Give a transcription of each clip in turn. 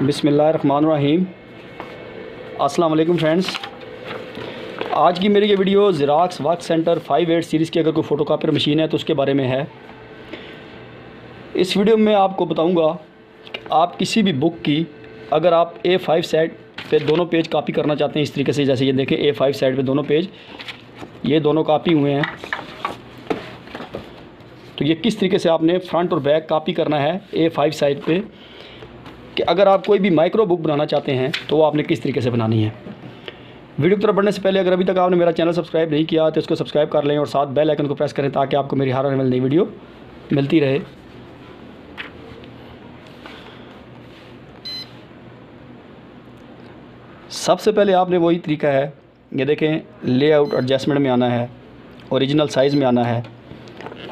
बिसमीम अस्सलाम फ्रेंड्स। आज की मेरी ये video xerox work centre five eight series की अगर कोई फ़ोटोकॉपी मशीन है तो उसके बारे में है। इस वीडियो में आपको बताऊँगा कि आप किसी भी बुक की अगर आप ए फाइव साइड पे दोनों पेज कॉपी करना चाहते हैं, इस तरीके से जैसे ये देखें ए फाइव साइड पे दोनों पेज, ये दोनों कॉपी हुए हैं। तो ये किस तरीके से आपने फ्रंट और बैक कॉपी करना है ए फाइव साइड पे? कि अगर आप कोई भी माइक्रो बुक बनाना चाहते हैं तो वो आपने किस तरीके से बनानी है। वीडियो की तरफ़ बढ़ने से पहले अगर अभी तक आपने मेरा चैनल सब्सक्राइब नहीं किया तो इसको सब्सक्राइब कर लें और साथ बेल आइकन को प्रेस करें ताकि आपको मेरी हर आने वाली नई वीडियो मिलती रहे। सबसे पहले आपने वही तरीका है, ये देखें लेआउट एडजस्टमेंट में आना है ओरिजिनल साइज़ में आना है।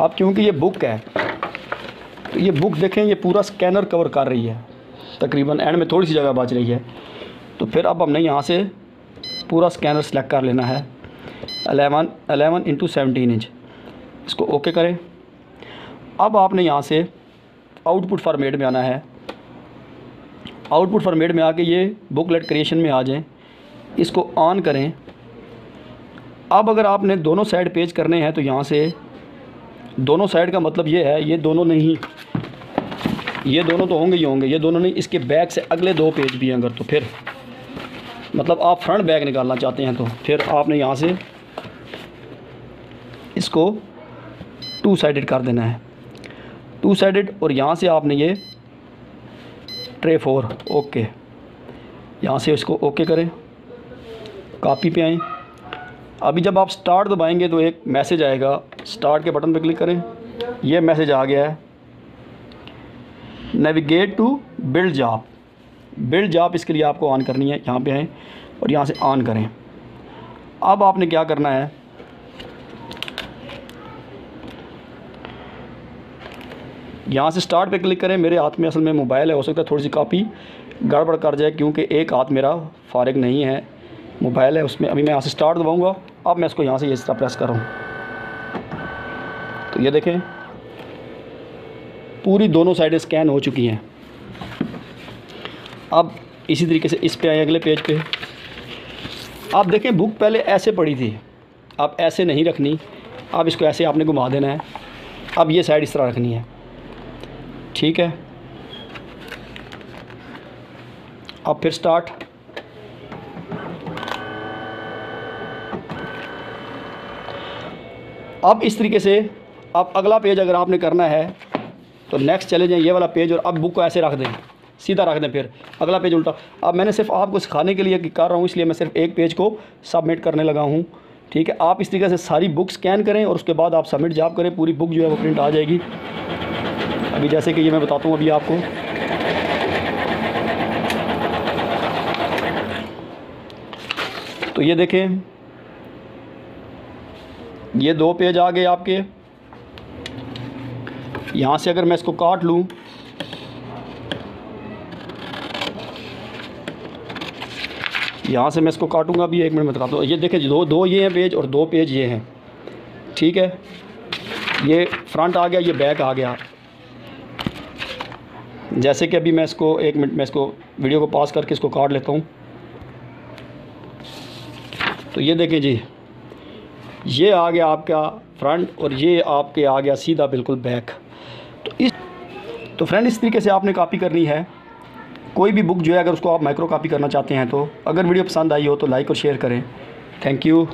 अब क्योंकि ये बुक है तो ये बुक देखें, ये पूरा स्कैनर कवर कर रही है। तकरीबन एंड में थोड़ी सी जगह बच रही है। तो फिर अब हमने यहाँ से पूरा स्कैनर सेलेक्ट कर लेना है। Eleven eleven into seventeen inch इसको ओके करें। अब आपने यहाँ से आउटपुट फॉर्मेट में आना है। आउटपुट फॉर्मेट में आके ये बुकलेट क्रिएशन में आ जाएँ। इसको ऑन करें। अब अगर आपने दोनों साइड पेज करने हैं तो यहाँ से दोनों साइड का मतलब ये है, ये दोनों नहीं। ये दोनों तो होंगे ही होंगे, ये दोनों नहीं, इसके बैक से अगले दो पेज भी हैं अगर तो फिर। मतलब आप फ्रंट बैग निकालना चाहते हैं तो फिर आपने यहाँ से इसको टू साइडेड कर देना है। टू साइडेड और यहाँ से आपने ये ट्रे फोर ओके यहाँ से इसको ओके करें कापी पे आएँ। अभी जब आप स्टार्ट दबाएँगे तो एक मैसेज आएगा स्टार्ट के बटन पर क्लिक करें। यह मैसेज आ गया है। Navigate to build job. Build job इसके लिए आपको ऑन करनी है, यहाँ पे आएँ और यहाँ से ऑन करें। अब आपने क्या करना है? यहाँ से स्टार्ट पे क्लिक करें। मेरे हाथ में असल में मोबाइल है, हो सकता है थोड़ी सी कापी गड़बड़ कर जाए, क्योंकि एक हाथ मेरा फारग नहीं है। मोबाइल है, उसमें अभी मैं यहाँ से स्टार्ट दबाऊँगा। अब मैं इसको यहाँ से इस तरह प्रेस कर रहा हूँ। तो ये देखें। पूरी दोनों साइडें स्कैन हो चुकी हैं। अब इसी तरीके से इस पे आए अगले पेज पे। आप देखें, बुक पहले ऐसे पड़ी थी। आप ऐसे नहीं रखनी। अब इसको ऐसे आपने घुमा देना है। अब ये साइड इस तरह रखनी है। ठीक है? अब फिर स्टार्ट अब इस तरीके से अब अगला पेज अगर आपने करना है तो नेक्स्ट चले जाएँ ये वाला पेज और अब बुक को ऐसे रख दें, सीधा रख दें फिर। अगला पेज उल्टा। अब मैंने सिर्फ़ आपको सिखाने के लिए कर रहा हूँ, इसलिए मैं सिर्फ़ एक पेज को सबमिट करने लगा हूँ। ठीक है, आप इस तरीके से सारी बुक स्कैन करें और उसके बाद आप सबमिट जॉब करें, पूरी बुक जो है वो प्रिंट आ जाएगी। अभी जैसे कि ये मैं बताता हूँ अभी आपको। तो ये देखें, ये दो पेज आ गए आपके। यहाँ से अगर मैं इसको काट लूँ, यहाँ से मैं इसको काटूँगा, अभी एक मिनट में बताता हूँ। ये देखें दो दो ये हैं पेज और दो पेज ये हैं। ठीक है? ये फ्रंट आ गया, ये बैक आ गया। जैसे कि अभी मैं इसको एक मिनट, में इसको वीडियो को पास करके इसको काट लेता हूँ। तो ये देखें जी, ये आ गया आपका फ्रंट और ये आपके आ गया सीधा बिल्कुल बैक। तो इस तो फ्रेंड इस तरीके से आपने कापी करनी है। कोई भी बुक जो है, अगर उसको आप माइक्रो कापी करना चाहते हैं तो अगर वीडियो पसंद आई हो तो लाइक और शेयर करें। Thank you.